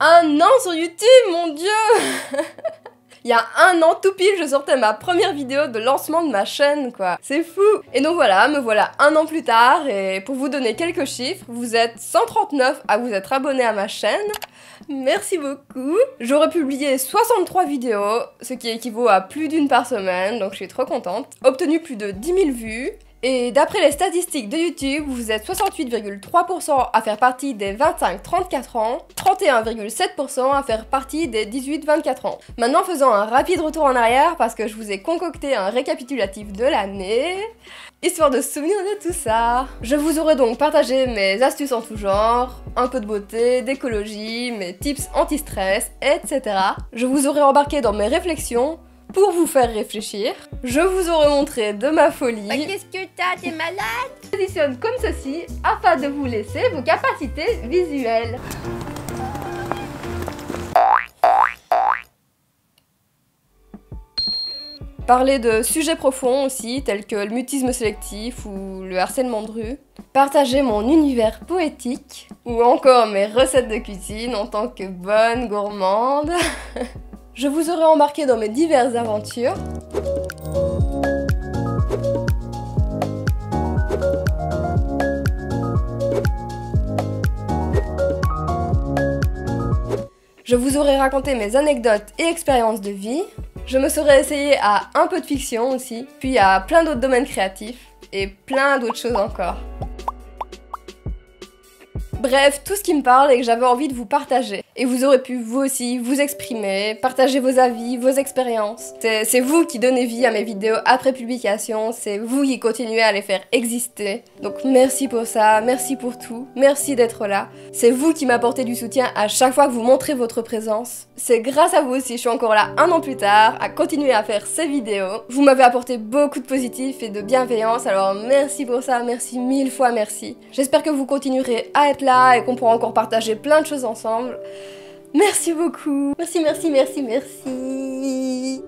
Un an sur YouTube, mon dieu Il y a un an tout pile, je sortais ma première vidéo de lancement de ma chaîne, quoi. C'est fou Et donc voilà, me voilà un an plus tard, et pour vous donner quelques chiffres, vous êtes 139 à vous être abonné à ma chaîne. Merci beaucoup J'aurais publié 63 vidéos, ce qui équivaut à plus d'une par semaine, donc je suis trop contente. Obtenu plus de 10 000 vues, et d'après les statistiques de YouTube, vous êtes 68,3% à faire partie des 25-34 ans, 31,7% à faire partie des 18-24 ans. Maintenant faisons un rapide retour en arrière parce que je vous ai concocté un récapitulatif de l'année, histoire de se souvenir de tout ça. Je vous aurai donc partagé mes astuces en tout genre, un peu de beauté, d'écologie, mes tips anti-stress, etc. Je vous aurai embarqué dans mes réflexions, pour vous faire réfléchir. Je vous aurai montré de ma folie. Bah, Qu'est-ce que t'as T'es malade? Je positionne comme ceci afin de vous laisser vos capacités visuelles. Parler de sujets profonds aussi, tels que le mutisme sélectif ou le harcèlement de rue. Partager mon univers poétique ou encore mes recettes de cuisine en tant que bonne gourmande. Je vous aurai embarqué dans mes diverses aventures. Je vous aurai raconté mes anecdotes et expériences de vie. Je me serai essayé à un peu de fiction aussi, puis à plein d'autres domaines créatifs et plein d'autres choses encore. Bref, tout ce qui me parle et que j'avais envie de vous partager. Et vous aurez pu vous aussi vous exprimer, partager vos avis, vos expériences. C'est vous qui donnez vie à mes vidéos après publication, c'est vous qui continuez à les faire exister. Donc merci pour ça, merci pour tout, merci d'être là. C'est vous qui m'apportez du soutien à chaque fois que vous montrez votre présence. C'est grâce à vous aussi, je suis encore là un an plus tard, à continuer à faire ces vidéos. Vous m'avez apporté beaucoup de positif et de bienveillance, alors merci pour ça, merci mille fois merci. J'espère que vous continuerez à être et qu'on pourra encore partager plein de choses ensemble. Merci beaucoup. Merci, merci, merci, merci.